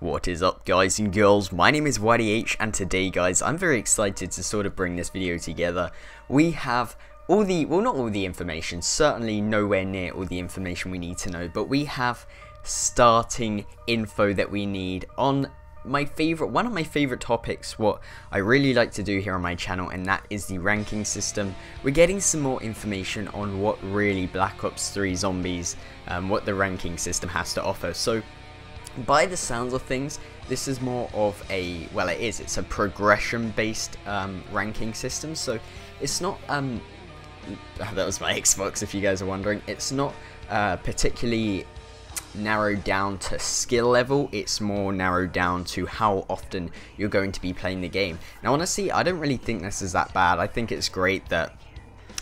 What is up guys and girls, my name is YDH and today guys I'm very excited to sort of bring this video together. We have all the, well not all the information, certainly nowhere near all the information we need to know, but we have starting info that we need on my favorite one of my favorite topics what I really like to do here on my channel and that is the ranking system. We're getting some more information on what really Black Ops 3 zombies um, what the ranking system has to offer. So by the sounds of things, this is more of a, well it is, it's a progression based um, ranking system, so it's not, um, that was my Xbox if you guys are wondering, it's not uh, particularly narrowed down to skill level, it's more narrowed down to how often you're going to be playing the game. Now honestly, I don't really think this is that bad, I think it's great that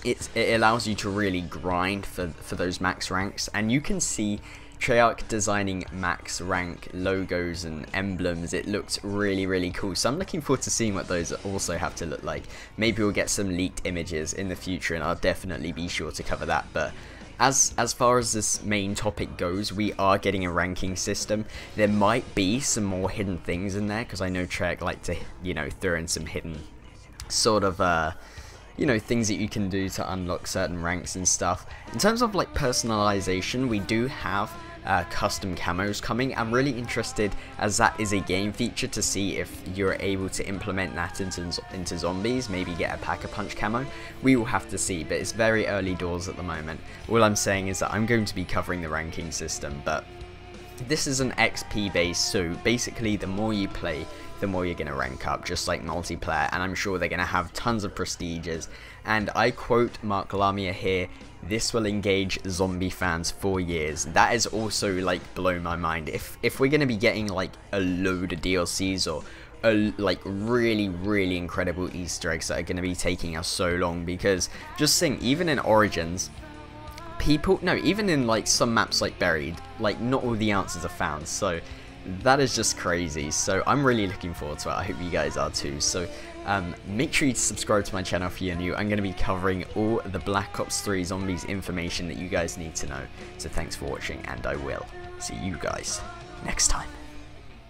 it, it allows you to really grind for, for those max ranks, and you can see Treyarch designing max rank logos and emblems, it looks really, really cool. So I'm looking forward to seeing what those also have to look like. Maybe we'll get some leaked images in the future and I'll definitely be sure to cover that. But as as far as this main topic goes, we are getting a ranking system. There might be some more hidden things in there because I know Treyarch like to, you know, throw in some hidden sort of uh you know, things that you can do to unlock certain ranks and stuff. In terms of like personalization, we do have uh, custom camos coming. I'm really interested as that is a game feature to see if you're able to implement that into, into zombies, maybe get a pack-a-punch camo. We will have to see, but it's very early doors at the moment. All I'm saying is that I'm going to be covering the ranking system, but this is an XP base, so basically the more you play, the more you're going to rank up, just like multiplayer, and I'm sure they're going to have tons of prestiges. And I quote Mark Lamia here, this will engage zombie fans for years. That is also like blown my mind. If if we're to be getting like a load of DLCs or a, like really really incredible Easter eggs that are to be taking us so long because just think even in Origins people no even in like some maps like buried like not all the answers are found so that is just crazy. So i'm really looking forward to it. I hope you guys are too. So um, make sure you subscribe to my channel if you're new. I'm going to be covering all the black ops 3 zombies information that you guys need to know. So thanks for watching and i will see you guys next time